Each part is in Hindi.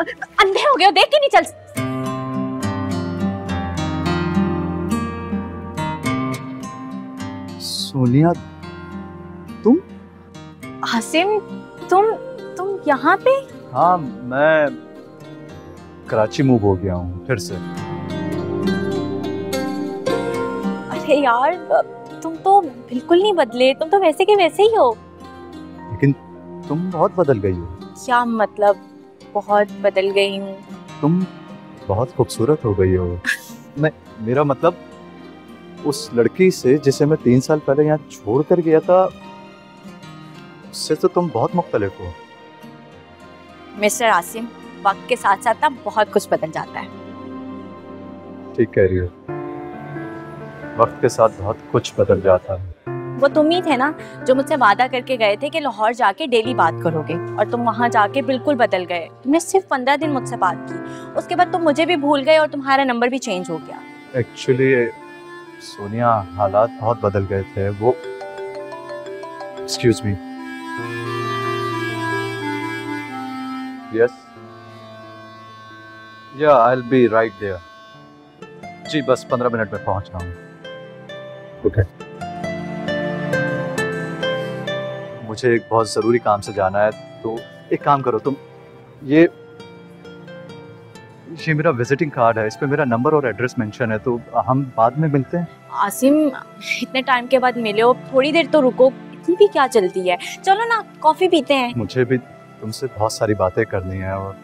अंधे हो गए हो देख के नहीं चल सोनिया आसिम तुम तुम यहाँ पे? हाँ मैं कराची मूव हो गया हूँ फिर से। अरे यार तुम तो बिल्कुल नहीं बदले तुम तो वैसे के वैसे ही हो। लेकिन तुम बहुत बदल गई हो। क्या मतलब? बहुत बदल गई हूँ। तुम बहुत खूबसूरत हो गई हो। मैं मेरा मतलब उस लड़की से जिसे मैं तीन साल पहले यहाँ छोड़ कर गया था उससे तो तुम बहुत मुख्तलिफ़ हो। मिस्टर आसिम वक्त के साथ साथ ना बहुत कुछ बदल जाता है। ठीक कह रही हो। वक्त के साथ बहुत कुछ बदल जाता है। वो तुम ही थे ना जो मुझसे वादा करके गए थे कि लाहौर जाके डेली बात करोगे और तुम वहाँ जाके बिल्कुल बदल गए। तुमने सिर्फ़ पंद्रह दिन मुझसे बात की। उसके बाद तुम मुझे भी भूल गए और तुम्हारा नंबर भी चेंज हो गया। एक्चुअली सोनिया हालात बहुत बदल गए थे। वो excuse me yes yeah I will be right there जी बस पंद्रह मिनट में पहुँच रहा हूँ। ओके मुझे एक बहुत ज़रूरी काम से जाना है तो एक काम करो तुम। ये ये मेरा विजिटिंग कार्ड है इस पे मेरा नंबर और एड्रेस मेंशन है तो हम बाद में मिलते हैं। आसिम इतने टाइम के बाद मिले हो थोड़ी देर तो रुको इतनी भी क्या चलती है? चलो ना कॉफ़ी पीते हैं। मुझे भी तुमसे बहुत सारी बातें करनी है और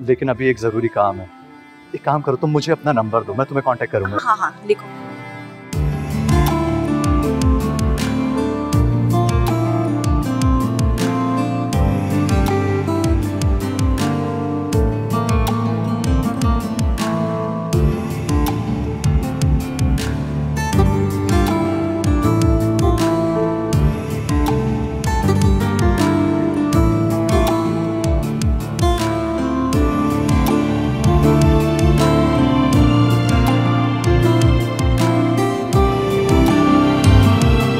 लेकिन अभी एक ज़रूरी काम है। एक काम करो तुम मुझे अपना नंबर दो मैं तुम्हें कांटेक्ट करूँगा। हाँ हाँ लिखो।